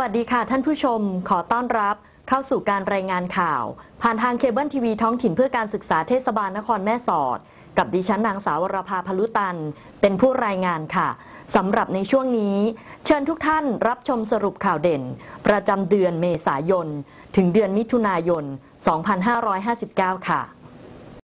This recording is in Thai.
วัสดีค่ะท่านผู้ชม ขอต้อนรับเข้าสู่การรายงานข่าว ผ่านทางเคเบิลทีวีท้องถิ่นเพื่อการศึกษาเทศบาลนครแม่สอด กับดิฉันนางสาวรภาพลุตัน เป็นผู้รายงานค่ะสำหรับในช่วงนี้ เชิญทุกท่านรับชมสรุปข่าวเด่น ประจำเดือนเมษายน ถึงเดือนมิถุนายน 2559 ค่ะ